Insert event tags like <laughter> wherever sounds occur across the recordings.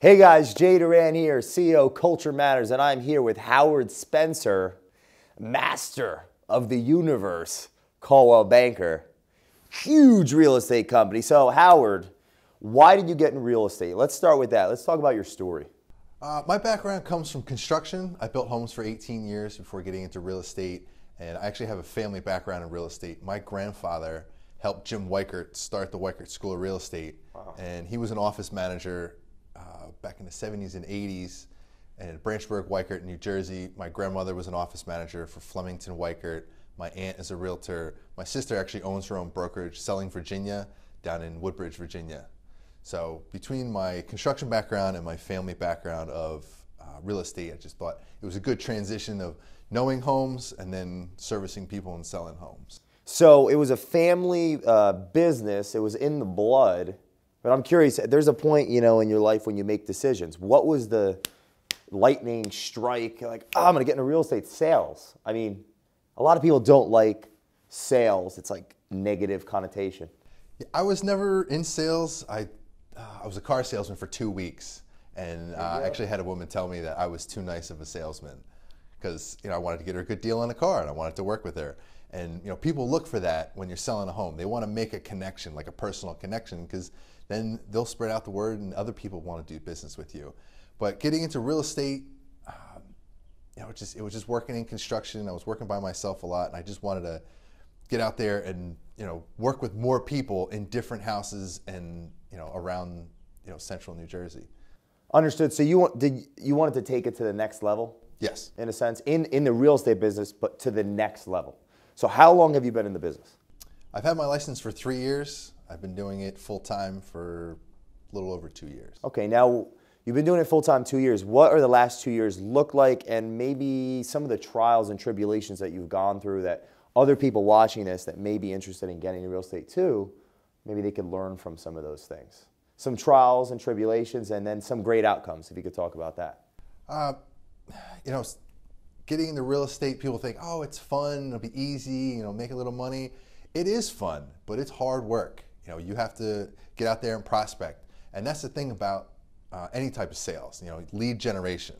Hey guys, Jay Doran here, CEO Culture Matters, and I'm here with Howard Spencer, master of the universe, Coldwell Banker, huge real estate company. So, Howard, why did you get in real estate? Let's start with that. Let's talk about your story. Uh, my background comes from construction. I built homes for 18 years before getting into real estate, and I actually have a family background in real estate. My grandfather helped Jim Weichert start the Weichert School of Real Estate, wow. and he was an office manager uh, back in the 70s and 80s and in Branchburg, Weichert, New Jersey. My grandmother was an office manager for Flemington Weichert. My aunt is a realtor. My sister actually owns her own brokerage, Selling Virginia, down in Woodbridge, Virginia. So between my construction background and my family background of uh, real estate, I just thought it was a good transition of knowing homes and then servicing people and selling homes. So it was a family uh, business. It was in the blood. But I'm curious. There's a point, you know, in your life when you make decisions. What was the lightning strike? Like, oh, I'm going to get into real estate sales. I mean, a lot of people don't like sales. It's like negative connotation. I was never in sales. I uh, I was a car salesman for two weeks, and uh, I actually had a woman tell me that I was too nice of a salesman because you know I wanted to get her a good deal on a car and I wanted to work with her. And you know people look for that when you're selling a home. They want to make a connection, like a personal connection, because then they'll spread out the word and other people want to do business with you. But getting into real estate, um, you know, it just it was just working in construction. I was working by myself a lot, and I just wanted to get out there and you know work with more people in different houses and you know around you know central New Jersey. Understood. So you want did you wanted to take it to the next level? Yes. In a sense, in in the real estate business, but to the next level. So how long have you been in the business? I've had my license for three years. I've been doing it full time for a little over two years. Okay, now you've been doing it full time two years. What are the last two years look like, and maybe some of the trials and tribulations that you've gone through that other people watching this that may be interested in getting into real estate too, maybe they could learn from some of those things. Some trials and tribulations, and then some great outcomes. If you could talk about that. Uh, you know, getting into real estate, people think, oh, it's fun, it'll be easy, you know, make a little money. It is fun, but it's hard work. You know, you have to get out there and prospect, and that's the thing about uh, any type of sales. You know, lead generation.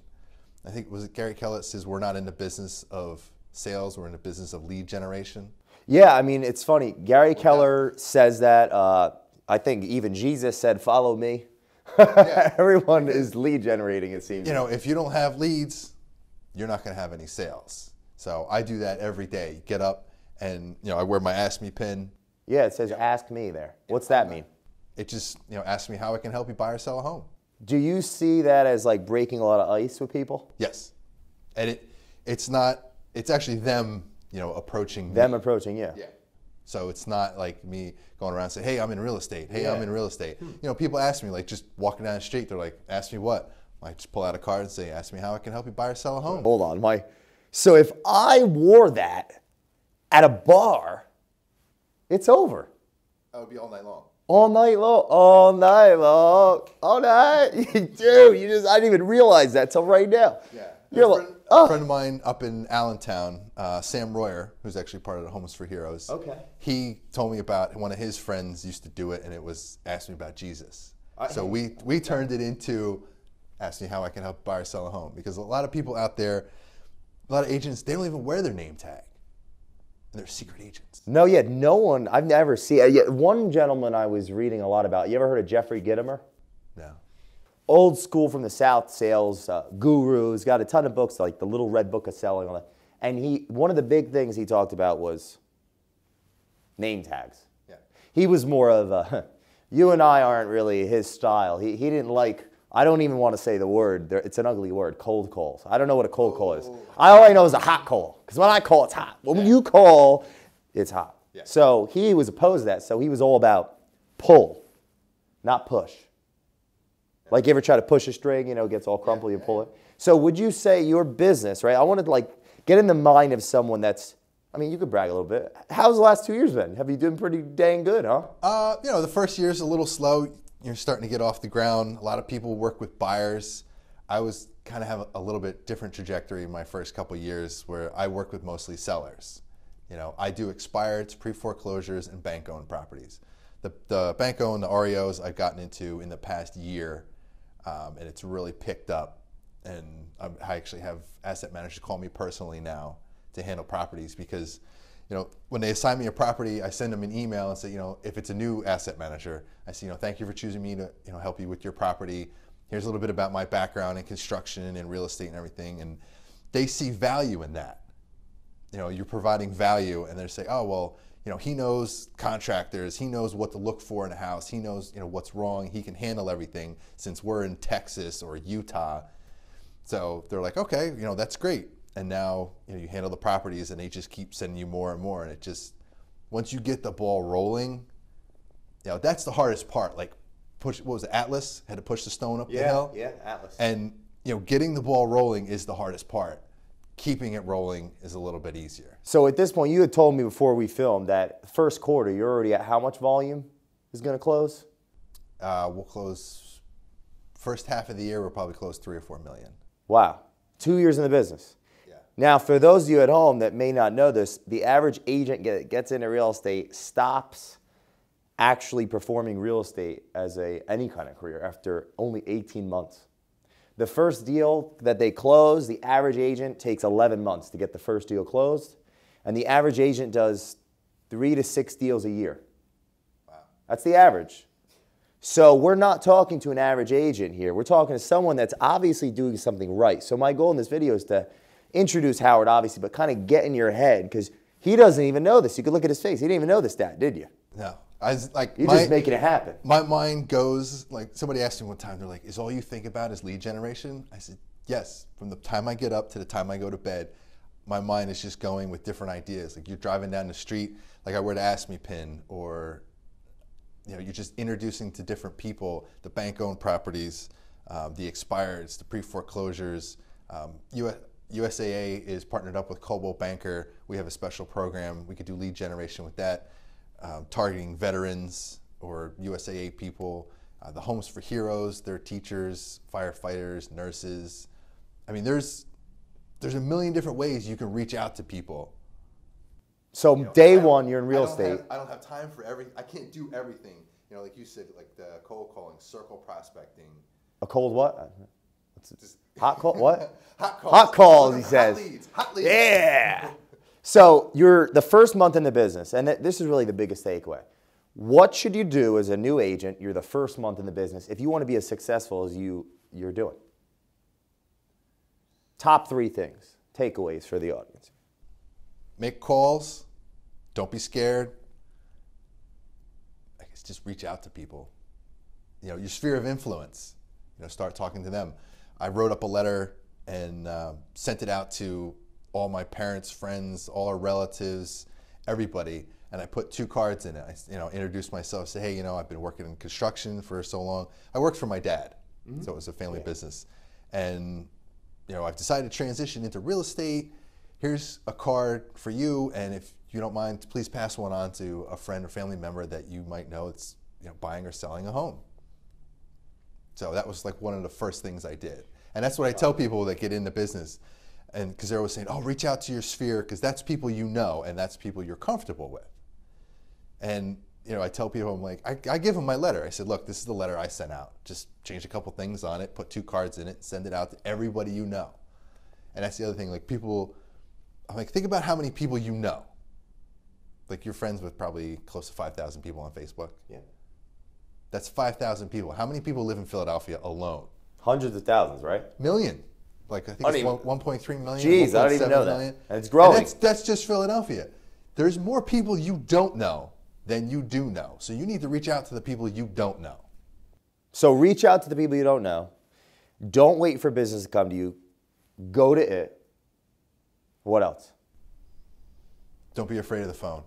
I think was it Gary Keller says we're not in the business of sales. We're in the business of lead generation. Yeah, I mean, it's funny. Gary Keller says that. Uh, I think even Jesus said, "Follow me." Yeah. <laughs> Everyone is lead generating. It seems. You know, if you don't have leads, you're not going to have any sales. So I do that every day. Get up and you know I wear my Ask Me pin. Yeah, it says yeah. "Ask Me" there. What's that mean? It just you know ask me how I can help you buy or sell a home. Do you see that as like breaking a lot of ice with people? Yes, and it it's not it's actually them, you know, approaching them me. approaching, yeah. Yeah. So it's not like me going around saying, "Hey, I'm in real estate. Hey, yeah. I'm in real estate." Hmm. You know, people ask me like just walking down the street, they're like, "Ask me what?" I just pull out a card and say, "Ask me how I can help you buy or sell a home." Hold on, my. So if I wore that at a bar, it's over. That would be all night long. All night long, all night long, all night. <laughs> Dude, you just I didn't even realize that till right now. Yeah. You're like, oh. A friend of mine up in Allentown, uh, Sam Royer, who's actually part of the Homes for Heroes. Okay. He told me about one of his friends used to do it, and it was ask me about Jesus. I, so we we turned it into ask me how I can help buy or sell a home because a lot of people out there, a lot of agents, they don't even wear their name tag. And they're secret agents. No, yet no one. I've never seen. Uh, one gentleman I was reading a lot about. You ever heard of Jeffrey Gitomer? No old school from the South sales uh, guru. He's got a ton of books, like the Little Red Book of Selling. All that. And he, one of the big things he talked about was name tags. Yeah. He was more of a, <laughs> you and I aren't really his style. He, he didn't like, I don't even want to say the word. It's an ugly word, cold calls. I don't know what a cold call is. I All I know is a hot call. Because when I call, it's hot. When yeah. you call, it's hot. Yeah. So he was opposed to that. So he was all about pull, not push. Like you ever try to push a string, you know, it gets all crumpled, you pull it. So would you say your business, right? I wanted to like get in the mind of someone that's I mean, you could brag a little bit. How's the last two years been? Have you been pretty dang good, huh? Uh, you know, the first year's a little slow. You're starting to get off the ground. A lot of people work with buyers. I was kind of have a little bit different trajectory in my first couple years where I work with mostly sellers. You know, I do expireds, pre-foreclosures, and bank-owned properties. The, the bank-owned, the REOs I've gotten into in the past year um, and it's really picked up. And I, I actually have asset managers call me personally now to handle properties because, you know, when they assign me a property, I send them an email and say, you know, if it's a new asset manager, I say, you know, thank you for choosing me to, you know, help you with your property. Here's a little bit about my background in construction and real estate and everything, and they see value in that. You know, you're providing value, and they say, oh well, you know, he knows contractors, he knows what to look for in a house, he knows, you know, what's wrong, he can handle everything since we're in Texas or Utah. So they're like, okay, you know, that's great. And now, you know, you handle the properties and they just keep sending you more and more. And it just, once you get the ball rolling, you know, that's the hardest part. Like, push, what was it, Atlas? Had to push the stone up the hill? yeah, Atlas. And, you know, getting the ball rolling is the hardest part. Keeping it rolling is a little bit easier. So at this point, you had told me before we filmed that first quarter, you're already at how much volume is going to close? Uh, we'll close first half of the year. We'll probably close three or four million. Wow, two years in the business. Now, for those of you at home that may not know this, the average agent get, gets into real estate stops actually performing real estate as a any kind of career after only 18 months. The first deal that they close, the average agent takes 11 months to get the first deal closed, and the average agent does three to six deals a year. Wow. That's the average. So we're not talking to an average agent here. We're talking to someone that's obviously doing something right. So my goal in this video is to introduce Howard, obviously, but kind of get in your head because he doesn't even know this. You could look at his face. He didn't even know this stat, did you? No, I was like, You're my, just making it happen. my mind goes like somebody asked me one time. They're like, "Is all you think about is lead generation?" I said, "Yes." From the time I get up to the time I go to bed, my mind is just going with different ideas. Like you're driving down the street, like I wear the Ask Me pin, or you know, you're just introducing to different people the bank-owned properties, um, the expireds, the pre-foreclosures. Um, US, USAA is partnered up with Coldwell Banker. We have a special program. We could do lead generation with that, um, targeting veterans or USAA people. Uh, the Homes for Heroes, their teachers, firefighters, nurses. I mean, there's there's a million different ways you can reach out to people. So You know, day one, you're in real don't estate. have- I don't have time for every. I can't do everything. You know, like you said, like the cold calling, circle prospecting. A cold what? Hot cold? What? <laughs> hot calls. Hot calls, he <laughs> Hot says. leads. Hot leads. Yeah. <laughs> So you're the first month in the business, and this is really the biggest takeaway. What should you do as a new agent? You're the first month in the business if you want to be as successful as you you're doing. Top three things, takeaways for the audience. Make calls. Don't be scared. I guess just reach out to people. You know, your sphere of influence. You know, start talking to them. I wrote up a letter and uh, sent it out to all my parents, friends, all our relatives, everybody, and I put two cards in it. I, you know, introduced myself, say, hey, you know, I've been working in construction for so long. I worked for my dad, so it was a family business, and you know, I've decided to transition into real estate. Here's a card for you, and if you don't mind, please pass one on to a friend or family member that you might know that's you know buying or selling a home. So that was like one of the first things I did, and that's what I tell people that get into business, and because they're always saying, "Oh, reach out to your sphere," because that's people you know, and that's people you're comfortable with. And you know, I tell people, I'm like, I, I give them my letter. I said, look, this is the letter I sent out. Just change a couple things on it, put two cards in it, send it out to everybody you know. And that's the other thing. Like people, I'm like, think about how many people you know. Like you're friends with probably close to 5,000 people on Facebook. Yeah. That's 5,000 people. How many people live in Philadelphia alone? Hundreds of thousands, right? Million. Like I think I it's don't one, 1.3 million. Jeez, I don't even 1.7 know that. And it's growing. that's, that's just Philadelphia. There's more people you don't know than you do know. So you need to reach out to the people you don't know. So reach out to the people you don't know. Don't wait for business to come to you. Go to it. What else? Don't be afraid of the phone.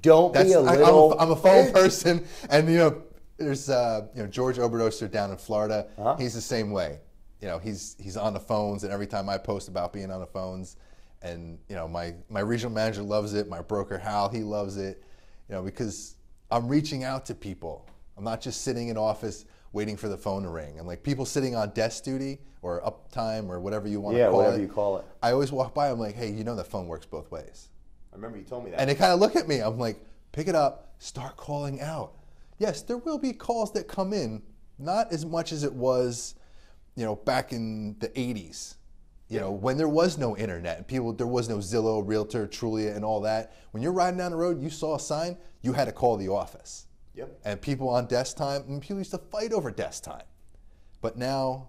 Don't That's, be a I, little. am a, I'm a phone person, and you know, there's uh, you know George Oberdoser down in Florida. Uh-huh. He's the same way. You know, he's he's on the phones, and every time I post about being on the phones, and you know, my my regional manager loves it. My broker Hal, he loves it. You know, because I'm reaching out to people. I'm not just sitting in office waiting for the phone to ring. I'm like people sitting on desk duty or uptime or whatever you want Yeah, to call whatever it. you call it. I always walk by. I'm like, hey, you know, the phone works both ways. I remember you told me that. And they kind of look at me. I'm like, pick it up, start calling out. Yes, there will be calls that come in not as much as it was, you know, back in the 80s. You know, when there was no internet and people, there was no Zillow, Realtor, Trulia, and all that. When you're riding down the road, you saw a sign, you had to call the office. Yep. And people on desk time, and people used to fight over desk time. But now,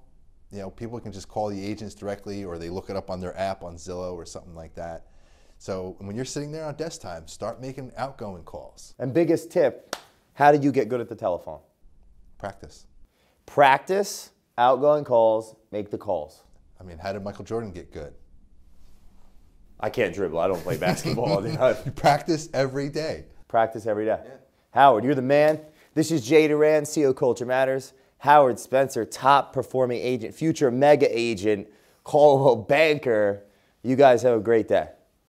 you know, people can just call the agents directly or they look it up on their app on Zillow or something like that. So when you're sitting there on desk time, start making outgoing calls. And biggest tip, how did you get good at the telephone? Practice. Practice outgoing calls, make the calls. I mean, how did Michael Jordan get good? I can't dribble. I don't play <laughs> basketball. You practice every day. Practice every day. Howard, you're the man. This is Jay Doran, CEO Culture Matters. Howard Spencer, top performing agent, future mega agent, Coldwell <laughs> banker. You guys have a great day.